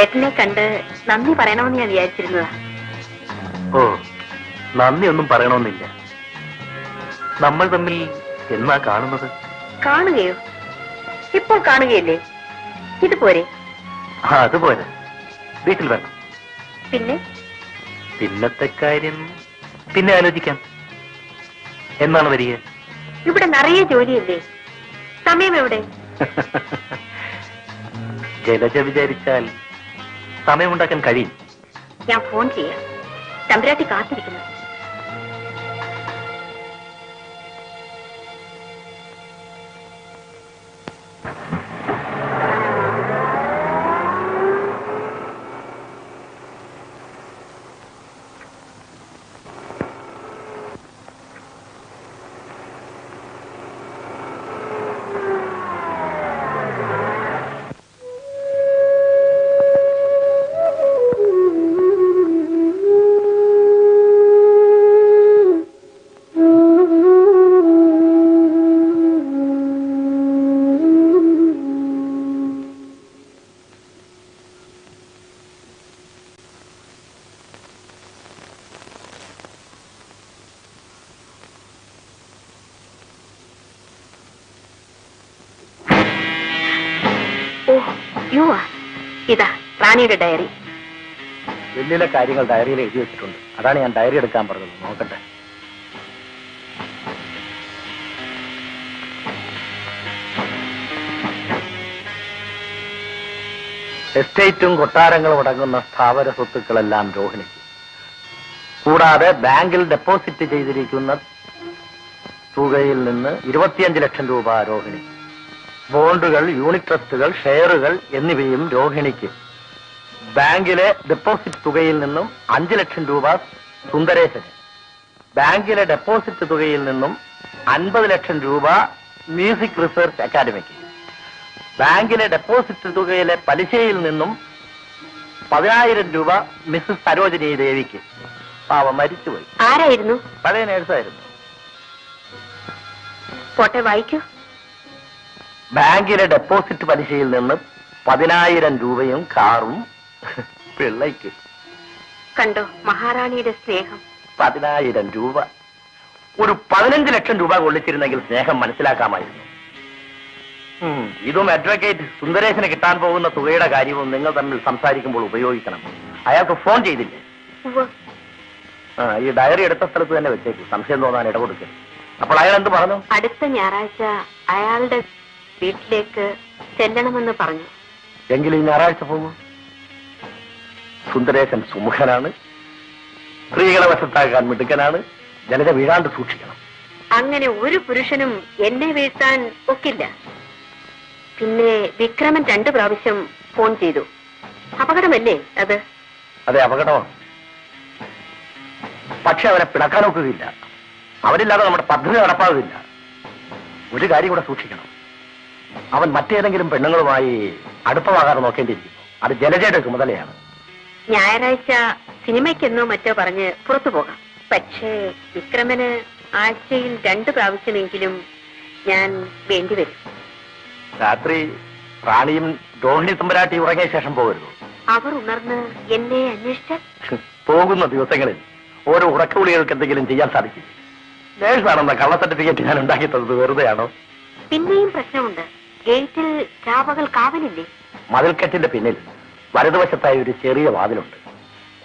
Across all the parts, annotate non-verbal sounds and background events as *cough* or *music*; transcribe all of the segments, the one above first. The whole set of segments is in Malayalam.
ചേട്ടനെ കണ്ട് നന്ദി പറയണമെന്ന് ഞാൻ വിചാരിച്ചിരുന്നതാ. ഓ നന്ദി ഒന്നും പറയണമെന്നില്ല. നമ്മൾ തമ്മിൽ എന്നാ കാണുന്നത്? കാണുകയോ? ഇപ്പോൾ കാണുകയല്ലേ? ഇത് പോരെ. അതുപോലെ വീട്ടിൽ വേണം പിന്നെ? പിന്നത്തെ കാര്യം പിന്നെ ആലോചിക്കാം. എന്നാണ് വരിക? ഇവിടെ നിറയെ ജോലിയല്ലേ? സമയം എവിടെ? ജലജ വിചാരിച്ചാൽ സമയമുണ്ടാക്കാൻ കഴിയും. ഞാൻ ഫോൺ ചെയ്യാം. തമ്പുരാട്ടി കാത്തിരിക്കുന്നു. യു ഇതാ റാണിയുടെ ഡയറി. വലിയ കാര്യങ്ങൾ ഡയറിയിൽ എഴുതി വെച്ചിട്ടുണ്ട്. അതാണ് ഞാൻ ഡയറി എടുക്കാൻ പറഞ്ഞത്. നോക്കട്ടെ. എസ്റ്റേറ്റും കൊട്ടാരങ്ങളും അടങ്ങുന്ന സ്ഥാപന സ്വത്തുക്കളെല്ലാം രോഹിണിക്ക്. കൂടാതെ ബാങ്കിൽ ഡെപ്പോസിറ്റ് ചെയ്തിരിക്കുന്ന തുകയിൽ നിന്ന് ഇരുപത്തിയഞ്ച് ലക്ഷം രൂപ രോഹിണി ബോണ്ടുകൾ യൂണിറ്റ് ട്രസ്റ്റുകൾ ഷെയറുകൾ എന്നിവയും രോഹിണിക്ക്. ബാങ്കിലെ ഡെപ്പോസിറ്റ് തുകയിൽ നിന്നും അഞ്ച് ലക്ഷം രൂപ സുന്ദരേശന്. ബാങ്കിലെ ഡെപ്പോസിറ്റ് തുകയിൽ നിന്നും അൻപത് ലക്ഷം രൂപ മ്യൂസിക് റിസർച്ച് അക്കാദമിക്ക് ബാങ്കിലെ ഡെപ്പോസിറ്റ് തുകയിലെ പലിശയിൽ നിന്നും പതിനായിരം രൂപ മിസ്സസ് സരോജിനി ദേവിക്ക്. പാവം മരിച്ചുപോയി. ആരായിരുന്നു? പഴയ നേഴ്സായിരുന്നു. പോട്ടെ വായിക്കൂ. ബാങ്കിലെ ഡെപ്പോസിറ്റ് പലിശയിൽ നിന്ന് പതിനായിരം രൂപയും കാറും പിള്ളയ്ക്ക്. കണ്ടോ മഹാറാണിയുടെ സ്നേഹം? പതിനായിരം രൂപ. ഒരു പതിനഞ്ച് ലക്ഷം രൂപ കൊള്ളിച്ചിരുന്നെങ്കിൽ സ്നേഹം മനസ്സിലാക്കാമായിരുന്നു. ഇതും അഡ്വക്കേറ്റ് സുന്ദരേശന് കിട്ടാൻ പോകുന്ന തുകയുടെ കാര്യവും നിങ്ങൾ തമ്മിൽ സംസാരിക്കുമ്പോൾ ഉപയോഗിക്കണം. അയാൾക്ക് ഫോൺ ചെയ്തില്ലേ? ഈ ഡയറി എടുത്ത സ്ഥലത്ത് തന്നെ വെച്ചേക്കും. സംശയം തോന്നാൻ ഇടപെടുക്കും അപ്പോൾ അയാൾ എന്ത് പറഞ്ഞു? അടുത്ത ഞായറാഴ്ച അയാളുടെ വീട്ടിലേക്ക് ചെല്ലണമെന്ന് പറഞ്ഞു. എങ്കിൽ ഈ ഞായറാഴ്ച പോകും സുന്ദരേശൻ സുമുഖനാണ്. സ്ത്രീകളെ വശത്താക്കാൻ മിടുക്കനാണ്. ജനത വീഴാണ്ട് സൂക്ഷിക്കണം. അങ്ങനെ ഒരു പുരുഷനും എന്നെ വീഴ്ത്താൻ ഒക്കില്ല. പിന്നെ വിക്രമൻ രണ്ടു പ്രാവശ്യം ഫോൺ ചെയ്തു. അപകടമല്ലേ അത്? അതെ അപകടമാണ്. പക്ഷെ അവനെ പിണക്കാൻ ഒക്കുകയില്ല. അവരില്ലാതെ നമ്മുടെ പദ്ധതി നടപ്പാകില്ല ഒരു കാര്യം കൂടെ സൂക്ഷിക്കണം. അവൻ മറ്റേതെങ്കിലും പെണ്ണുങ്ങളുമായി അടുപ്പമാകാതെ നോക്കേണ്ടിയിരിക്കും അത് ജലജയുടെ ചുമതലയാണ്. ഞായറാഴ്ച സിനിമയ്ക്കെന്നോ മറ്റോ പറഞ്ഞ് പുറത്തു പോകാം. പക്ഷേ വിക്രമന് ആഴ്ചയിൽ രണ്ടു പ്രാവശ്യമെങ്കിലും ഞാൻ വേണ്ടിവരും രാത്രി റാണിയും രോഹിണി തമ്പരാട്ടി ഉറങ്ങിയ ശേഷം പോകരുത്? അവർ ഉണർന്ന് എന്നെ അന്വേഷിച്ചാൽ *laughs* പോകുന്ന ദിവസങ്ങളിൽ ഓരോ ഉറക്കവിളികൾക്ക് എന്തെങ്കിലും ചെയ്യാൻ സാധിക്കും. നേഴ്സാണെന്ന കള്ള സർട്ടിഫിക്കറ്റ് ഞാൻ ഉണ്ടാക്കി തന്നത് വെറുതെയാണോ? പിന്നെയും പ്രശ്നമുണ്ട്. ഗേറ്റിൽ ചാവകൾ കാവലില്ലേ? മതിൽക്കെട്ടിന്റെ പിന്നിൽ വലതുവശത്തായി ഒരു ചെറിയ വാതിലുണ്ട്.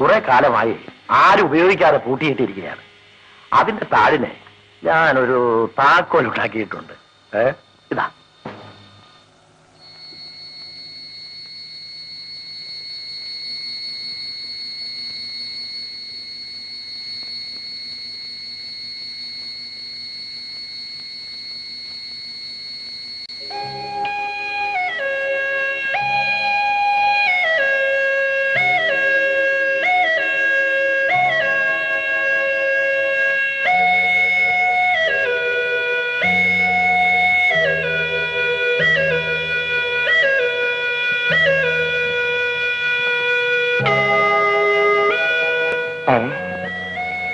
കുറെ കാലമായി ആരും ഉപയോഗിക്കാതെ പൂട്ടിയിട്ടിരിക്കുകയാണ്. അതിന്റെ താഴിനെ ഞാനൊരു താക്കോൽ ഉണ്ടാക്കിയിട്ടുണ്ട്. ഏ? ഇതാ.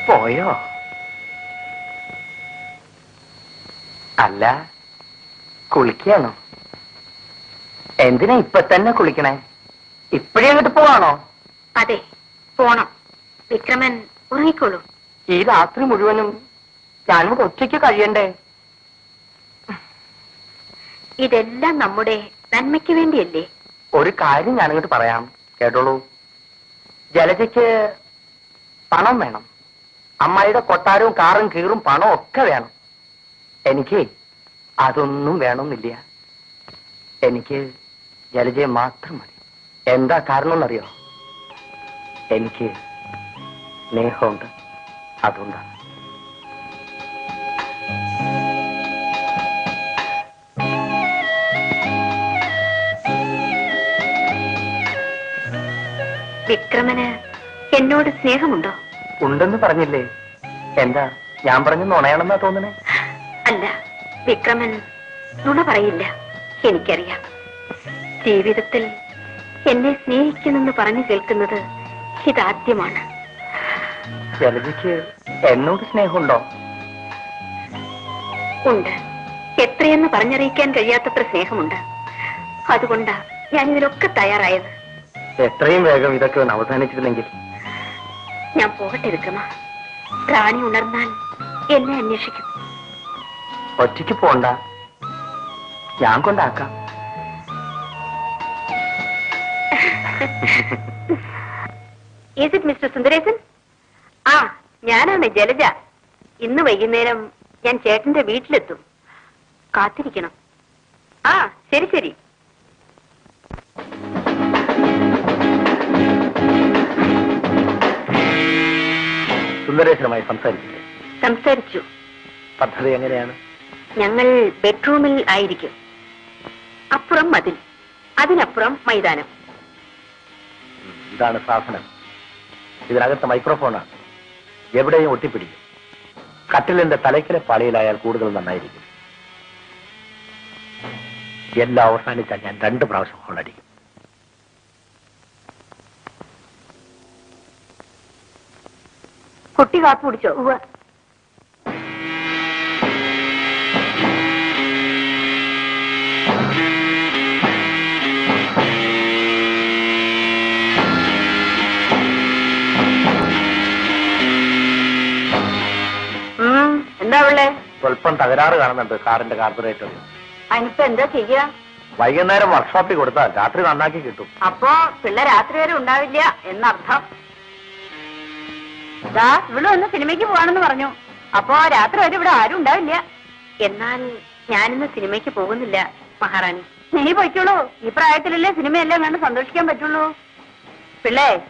പോയോ? അല്ല കുളിക്കാണോ? എന്തിനാ ഇപ്പൊ തന്നെ കുളിക്കണേ? ഇപ്പഴേ അങ്ങോട്ട് പോവാണോ? അതെ പോണം. വിക്രമൻ ഉറങ്ങിക്കോളൂ. ഈ രാത്രി മുഴുവനും ഞാനും ഒറ്റയ്ക്ക് കഴിയണ്ടേ? ഇതെല്ലാം നമ്മുടെ നന്മയ്ക്ക് വേണ്ടിയല്ലേ? ഒരു കാര്യം ഞാനങ്ങോട്ട് പറയാം. കേട്ടോളൂ. ജലജയ്ക്ക് പണം വേണം. അമ്മായിയുടെ കൊട്ടാരവും കാറും കീറും പണവും ഒക്കെ വേണം. എനിക്ക് അതൊന്നും വേണമെന്നില്ല. എനിക്ക് ജലജയെ മാത്രം മതി. എന്താ കാരണം എന്നറിയോ എനിക്ക് സ്നേഹമുണ്ട്. അതുകൊണ്ടാണ്. വിക്രമന് എന്നോട് സ്നേഹമുണ്ടോ? ഉണ്ടെന്ന് പറഞ്ഞില്ലേ. എന്താ ഞാൻ പറഞ്ഞു നുണയാണെന്നാ തോന്നണേ? അല്ല വിക്രമൻ നുണ പറയില്ല. എനിക്കറിയാം. ജീവിതത്തിൽ എന്നെ സ്നേഹിക്കുന്നെന്ന് പറഞ്ഞു കേൾക്കുന്നത് ഇതാദ്യമാണ്. ജലജയ്ക്ക് എന്നോട് സ്നേഹമുണ്ടോ? ഉണ്ട്. എത്രയെന്ന് പറഞ്ഞറിയിക്കാൻ കഴിയാത്തത്ര സ്നേഹമുണ്ട്. അതുകൊണ്ടാ ഞാൻ ഇതിനൊക്കെ തയ്യാറായത്. എത്രയും വേഗം ഇതൊക്കെ ഒന്ന് അവസാനിച്ചിരുന്നെങ്കിൽ ഞാൻ പോകട്ടെ വിക്രമ. റാണി ഉണർന്നാൽ എന്നെ അന്വേഷിക്കും. ഒറ്റയ്ക്ക് പോണ്ട. ഞാൻ കൊണ്ടാക്കാം. ഈസ് ഇറ്റ് മിസ്റ്റർ സുന്ദരേശൻ ആ ഞാനാണ് ജലജ. ഇന്ന് വൈകുന്നേരം ഞാൻ ചേട്ടന്റെ വീട്ടിലെത്തും. കാത്തിരിക്കണം. ആ ശരി ശരി. സുന്ദരേശ്വരമായി സംസാരിച്ചില്ലേ? സംസാരിച്ചു. പദ്ധതി എങ്ങനെയാണ്? ഞങ്ങൾ ബെഡ്റൂമിൽ ആയിരിക്കും. അപ്പുറം മതിൽ അതിനപ്പുറം മൈതാനം. ഇതാണ് സാധനം. ഇതിനകത്ത് മൈക്രോഫോണാണ്. എവിടെയും ഒട്ടിപ്പിടിക്കും. കട്ടിലിന്റെ തലയ്ക്കിലെ പാളിയിലായാൽ കൂടുതൽ നന്നായിരിക്കും. എല്ലാം അവസാനിച്ചാൽ ഞാൻ രണ്ട് പ്രാവശ്യം ഹോളടിക്കും കുട്ടി കാപ്പി കുടിച്ചോ. എന്താ ഉള്ളേ സ്വല്പം തകരാറ് കാണുന്നുണ്ട് കാറിന്റെ കാർബറേറ്റർ. അതിനിപ്പോ എന്താ ചെയ്യാ? വൈകുന്നേരം വർക്ക്ഷോപ്പിൽ കൊടുത്താൽ രാത്രി നന്നാക്കി കിട്ടും. അപ്പോ പിള്ള രാത്രി വരെ ഉണ്ടാവില്ല എന്നർത്ഥം. ദാ ഇവിടെ ഒന്ന് സിനിമയ്ക്ക് പോവാണെന്ന് പറഞ്ഞു. അപ്പോ രാത്രി വരെ ഇവിടെ ആരും ഉണ്ടാവില്ല. എന്നാൽ ഞാനിന്ന് സിനിമയ്ക്ക് പോകുന്നില്ല മഹാറാണി. നീ പൊയ്ക്കോളൂ. ഈ പ്രായത്തിലല്ലേ സിനിമയെല്ലാം കണ്ട് സന്തോഷിക്കാൻ പറ്റുള്ളൂ. പിള്ളേ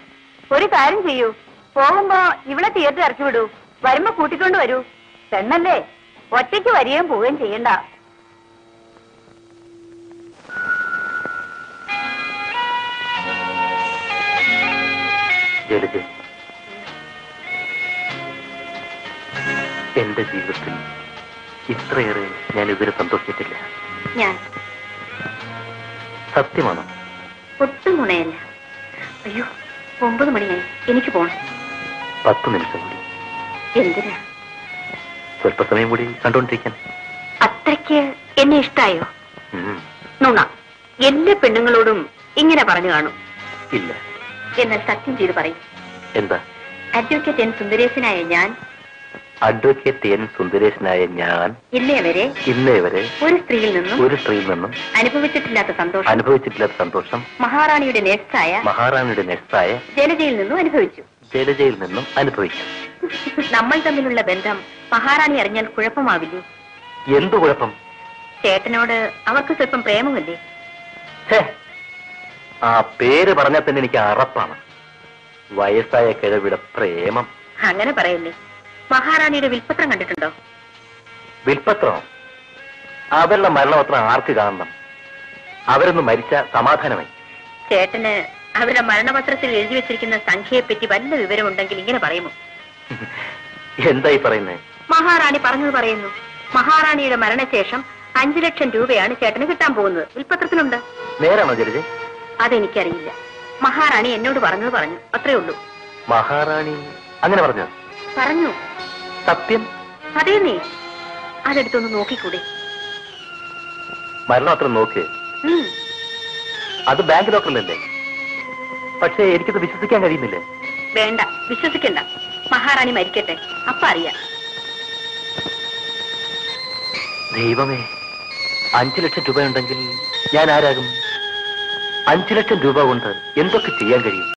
ഒരു കാര്യം ചെയ്യൂ. പോകുമ്പോ ഇവിടെ തിയേറ്റർ ഇറക്കി വിടൂ. വരുമ്പോ കൂട്ടിക്കൊണ്ട് വരൂ. പെണ്ണല്ലേ? ഒറ്റയ്ക്ക് വരികയും പോവുകയും ചെയ്യണ്ട. ജലജ എന്റെ ജീവിതത്തിൽ ഇത്രയേറെ ഞാൻ ഇതുവരെ സന്തോഷിച്ചിട്ടില്ല. ഞാൻ. സത്യമാണോ? ഒട്ടും ഗുണയല്ല അയ്യോ ഒമ്പത് മണിയായി. എനിക്ക് പോണം. പത്ത് നിമിഷം കൂടി. എന്തിനാ? സ്വല്പസമയം കൂടി കണ്ടോണ്ടിരിക്കാൻ അത്രയ്ക്ക് എന്നെ ഇഷ്ടായോ? നുണ. എല്ലാ പെണ്ണുങ്ങളോടും ഇങ്ങനെ പറഞ്ഞു കാണും. ഇല്ല. എന്നാൽ സത്യം ചെയ്ത് പറയും. എന്താ? അഡ്വക്കേറ്റ് എൻ സുന്ദരേശനായ ഞാൻ അഡ്വക്കേറ്റ് എൻ സുന്ദരേശനായ ഞാൻ ഇന്നേ വരെ ഇന്നേ വരെ ഒരു സ്ത്രീയിൽ നിന്നും ഒരു സ്ത്രീയിൽ നിന്നും അനുഭവിച്ചിട്ടില്ലാത്ത സന്തോഷം. അനുഭവിച്ചിട്ടില്ലാത്ത സന്തോഷം. മഹാറാണിയുടെ നെസ്റ്റായ മഹാറാണിയുടെ നെസ്റ്റായ ജലജയിൽ നിന്നും അനുഭവിച്ചു. ജലജയിൽ നിന്നും അനുഭവിച്ചു. നമ്മൾ തമ്മിലുള്ള ബന്ധം മഹാറാണി അറിഞ്ഞാൽ കുഴപ്പമാവില്ലേ? എന്തു കുഴപ്പം? ചേട്ടനോട് അവർക്ക് സ്വല്പം പ്രേമമല്ലേ? ആ പേര് പറഞ്ഞാൽ തന്നെ എനിക്ക് അറപ്പാണ്. വയസ്സായ കിഴവിടെ പ്രേമം. അങ്ങനെ പറയല്ലേ? മഹാറാണിയുടെ വിൽപ്പത്രം കണ്ടിട്ടുണ്ടോ? വിൽപ്പത്രമോ അവരുടെ മരണപത്രം ആർക്ക് കാണണം? അവരൊന്ന് മരിച്ച സമാധാനമായി. ചേട്ടന് അവരുടെ മരണപത്രത്തിൽ എഴുതി വെച്ചിരിക്കുന്ന സംഖ്യയെപ്പറ്റി വല്ല വിവരമുണ്ടെങ്കിൽ ഇങ്ങനെ പറയുമോ? എന്തായി പറയുന്നേ? മഹാറാണി പറഞ്ഞത് പറയുന്നു. മഹാറാണിയുടെ മരണശേഷം അഞ്ചു ലക്ഷം രൂപയാണ് ചേട്ടന് കിട്ടാൻ പോകുന്നത്. വിൽപ്പത്രത്തിലുണ്ട് നേരാണോ ജലജ അതെനിക്കറിയില്ല. മഹാറാണി എന്നോട് പറഞ്ഞത് പറഞ്ഞു. അത്രേ ഉള്ളൂ. മഹാറാണി അങ്ങനെ പറഞ്ഞോ? പറഞ്ഞു. സത്യം? അതേ നീ. അതെടുത്തൊന്ന് നോക്കിക്കൂടെ? മരണപത്രം നോക്ക്. നോക്കേ അത് ബാങ്ക് ഡോക്ടറിലല്ലേ പക്ഷേ എനിക്കത് വിശ്വസിക്കാൻ കഴിയുന്നില്ല? വേണ്ട വിശ്വസിക്കണ്ട. മഹാറാണി മരിക്കട്ടെ. അപ്പ അറിയാം. ദൈവമേ അഞ്ചു ലക്ഷം രൂപ ഉണ്ടെങ്കിൽ ഞാൻ ആരാകും? അഞ്ചു ലക്ഷം രൂപ കൊണ്ട് എന്തൊക്കെ ചെയ്യാൻ കഴിയും?